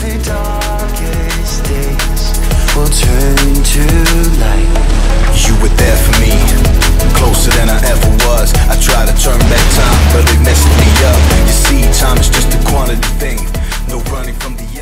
the darkest days will turn to light. You were there for me, closer than I ever was. I try to turn back time, but it's messing me up. You see, time is just a quantity thing, no running from the